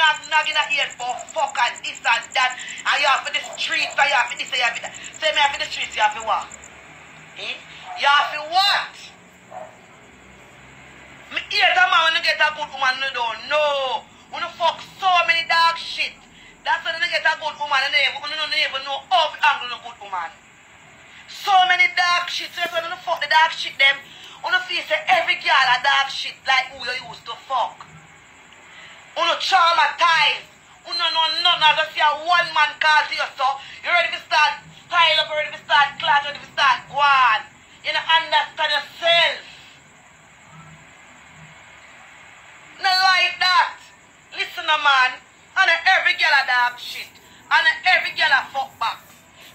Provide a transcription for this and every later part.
nag nagging at the for fuck and this and that. And you have for the streets, and you have for this, and you have for that. Say me have for the streets, you have for what? Eh? You have for what? Me hear a man when you get a good woman, you don't know. When you fuck so many dark shit. That's when you get a good woman, and you don't even know how to angle a good woman. So many dark shit. So when you fuck the dark shit, them, when you feel say every girl a dark shit like who you used to fuck. Uno traumatized. Uno know nothing as if you're one man call to you so you ready to start style up, you ready to start class, ready to start go on. You don't understand yourself. No like that. Listen a man. And every girl a dog shit. And every girl a fuck back.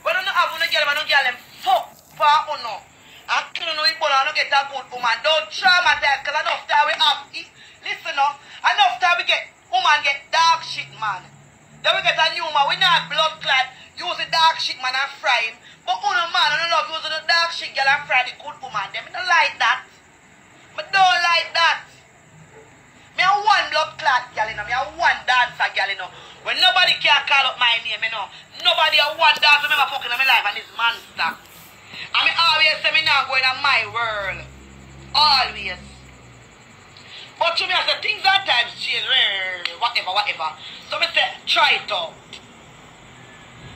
But don't have no girl, but no girl them fuck for uno. And kill no people and no get a good woman. Don't traumatize because enough time we have. Listen now. Enough time we get woman get dark shit man. Then we get a new man. We not blood clot. Use the dark shit man and fry him. But uno man I don't love using the dark shit girl and fry the good woman. Them don't like that. Me don't like that. Me a one blood clot girl, you know. Me a one dancer girl, you know. When nobody can call up my name, you know. Nobody a one dancer me ever fucking in my life and it's monster. And me always say me now going in my world. Always. But to me, I say things at times change. Whatever, whatever. So me say, try it out.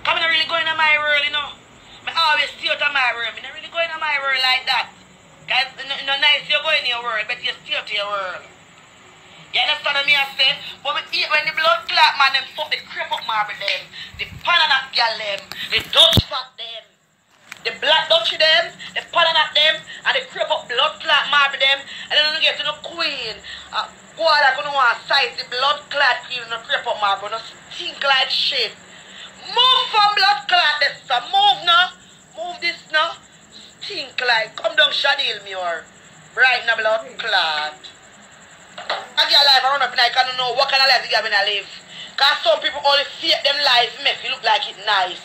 Cause me not really going in my world, you know. Me always stay out of my world. Me not really going in my world like that. It's no, no nice you go in your world, but you stay out of your world. You understand what I say? But me eat when the blood clot man them fuck the creep up marble them, the pananat gal them, the Dutch fat them, the black Dutch them, the pananat them, and the creep up blood clot marble them, and then you get to the queen. Uh, go out gonna want size the blood clot queen and creep up marble, gonna stink like shit. Move from blood clot this, so move now. Move this now. Stink like, come down Shadil Muir. Right now blood clot. I get life around up like I don't know what kind of life they gonna live. Cause some people only fake them life make it look like it nice.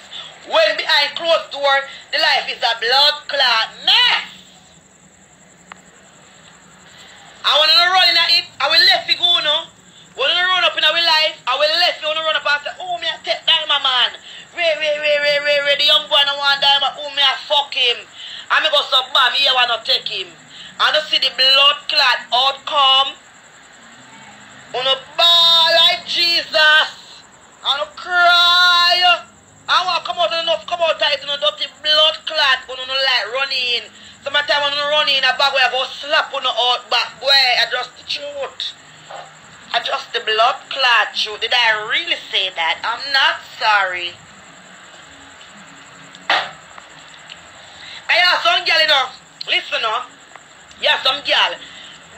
When behind closed door, the life is a blood clot mess. I wanna run in it, I will let it go no. When I run up in our life, I will let you run up and say, oh me I take diamond man. Ray, ray, ray, ray, ray, ray, the young boy no want diamond, oh me I fuck him. And me go sub bam, here wanna take him. And you see the blood clot outcome. Wanna ball like Jesus. And you cry. I want to come out enough, come out tight in a dirty blood clot. When you like running. Sometimes when you run in a bag where I go slap on out back. Boy, I just the truth. I just the blood clot truth. Did I really say that? I'm not sorry. I have some girl, you know. Listen, no. Yeah, some girl.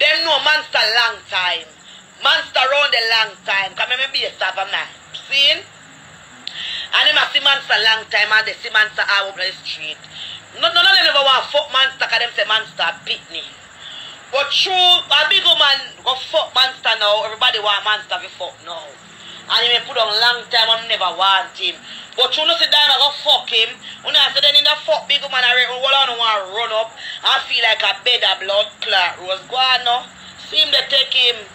Them know monster long time. Monster around a long time. Come me be a of a man. See? And them a see monster long time and they see monster all over the street. No, no, no, them ever want fuck monster because them say monster pitney. But true, a big man go fuck monster now. Everybody want monster to fuck now. And he may put on long time and never want him. But you know see Diana go fuck him. When I say then in the fuck big woman I reckon all on want run up I feel like a bed of blood clot. Rose go on now. See him they take him.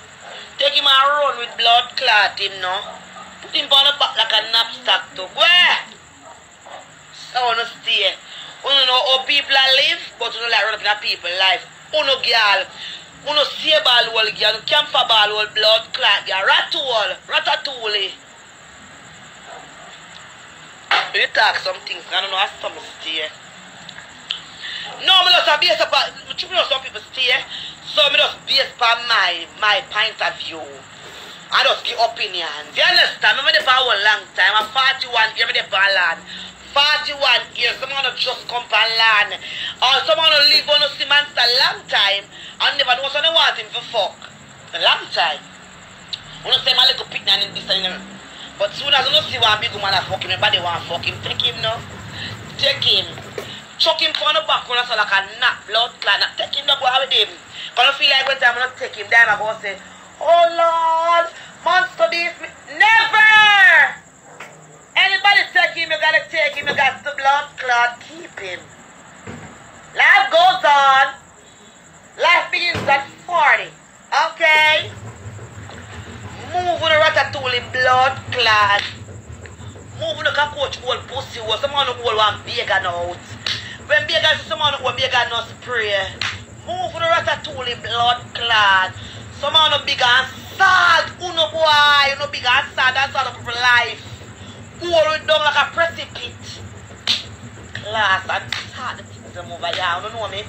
Take him and run with blood clot him now. Put him on the back like a knapsack to where? So I wanna stay. You know how people live, but you know like run up in a people life. Uno girl, uno see ball wall girl, camphor ball wall, blood clot girl, ratul, ratatouille. You talk some things, I don't know how some stay. No, me just a base upon, you know some people stay, so me just base upon my, my point of view. I just give opinions. You understand? Me there for a long time. I'm 41 years, me there for land. 41 years, someone just come for land. Or someone live on a cement a long time and never know someone want him for fuck. A long time. You know, say my little picnic and this and. But soon as you know see one big woman a fuck him, everybody want fuck him. Take him now. Take him. Chuck him from the back corner so like a knock blood. Now take him now go out with him. I feel like when time I'm gonna take him down, I'm gonna say, Oh Lord, monster this. Never! Anybody take him, you gotta take him, you got the blood clot, keep him. Life goes on. Life begins at 40. Okay? Move with a ratatouille. blood clad. Move look at coach old pussy was someone who hold one bacon out. When see someone who bacon no spray. Move the ratatouille blood clad. Someone who big and sad. Uno boy, uno big and sad. That's all for life. Hold it down like a precipice. Class and sad things them over here. You know me?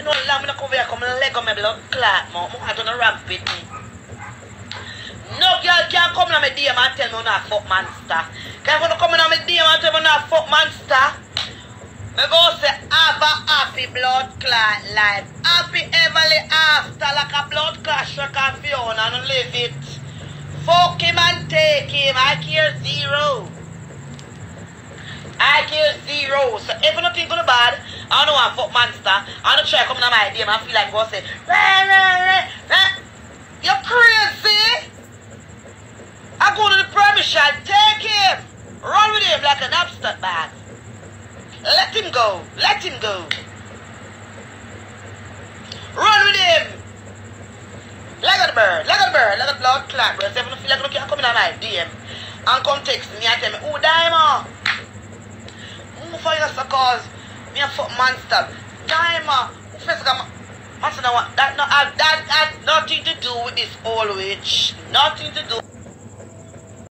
You know, I'm gonna come come leg on my blood clot, man. I'm gonna ramp with me. No girl can come in my DM and tell me I'm not fuck monster. Can you come in my DM and tell me I'm fuck monster? Me go say have a happy blood clot life. Happy everly after like a blood clot Shrek and Fiona and live it. Fuck him and take him. I care zero. I care zero. So if you don't bad, I don't want fuck monster. I don't try coming on my DM and feel like go say, rah, rah, rah. You're crazy. I go to the premiership, take him, run with him like an upstart bag. Let him go, let him go. Run with him. Like a bird, like a bird, like a blood clot, bro. You feel like can come in on my DM and come text me and tell me, oh, Diamond, move for yourself cause me a fuck monster. Diamond, first come Monster, that, no, that had nothing to do with this old witch. Nothing to do.